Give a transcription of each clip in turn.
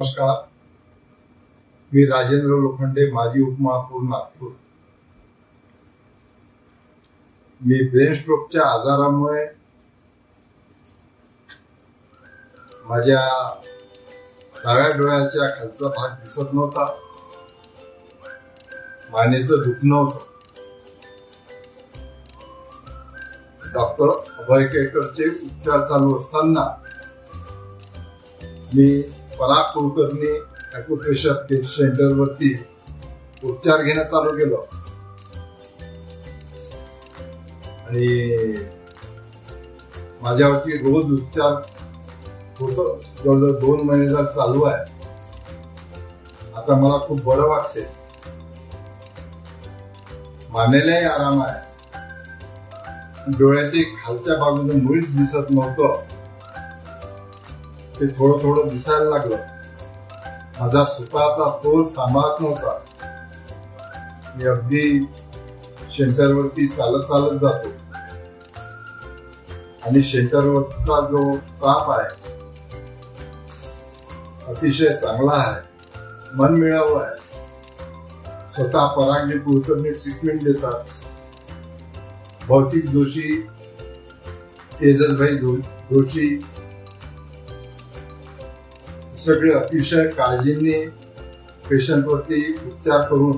नमस्कार. मी राजेंद्र लोखंडे माजी उपमहापौर नागपूर. मी ब्रेन स्ट्रोकच्या आजारामुळे माझ्या डाव्या डोळ्याच्या खालचा भाग दिसत नव्हता. मानेचं दुखणं होत. डॉक्टर अभय केळकरचे उपचार चालू असताना मी पराग कुलकर्णी अॅक्युप्रेशर केअर सेंटरवरती उपचार घेणं चालू केलं. आणि माझ्यावरती रोज उपचार होतो. जवळजवळ दोन महिने जर चालू आहे आता मला खूप बरं वाटते मानेलाही आराम आहे. डोळ्याची खालच्या बाजूला मुळीच दिसत नव्हतं. ते थोडं थोडं दिसायला लागलं. माझा स्वतःचा तोल सांभाळत नव्हता. मी अगदी शेंटरवरती चालत चालत जातो. आणि सेंटरवरचा जो स्टाफ आहे अतिशय चांगला आहे. मन मिळावं आहे. स्वतः परागजी कुलकर्णी ट्रीटमेंट देतात. भौतिक जोशी तेजसभाई जोशी सगळे अतिशय काळजीने पेशंटवरती उपचार करून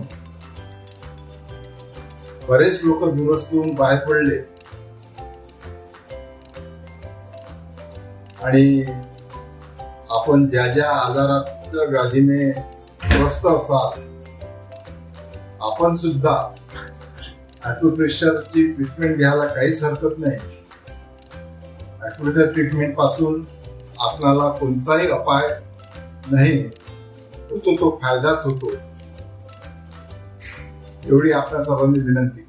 बरेच लोक दुरुस्त होऊन बाहेर पडले. आणि आपण ज्या ज्या आजाराच्या गादीने ग्रस्त असाल आपण सुद्धा ॲक्युप्रेशरची ट्रीटमेंट घ्यायला काहीच हरकत नाही. ॲक्युप्रेशर ट्रीटमेंटपासून आपणाला कोणताही अपाय नाही. होतो तो फायदाच होतो. एवढी आपल्या सर्वांनी विनंती.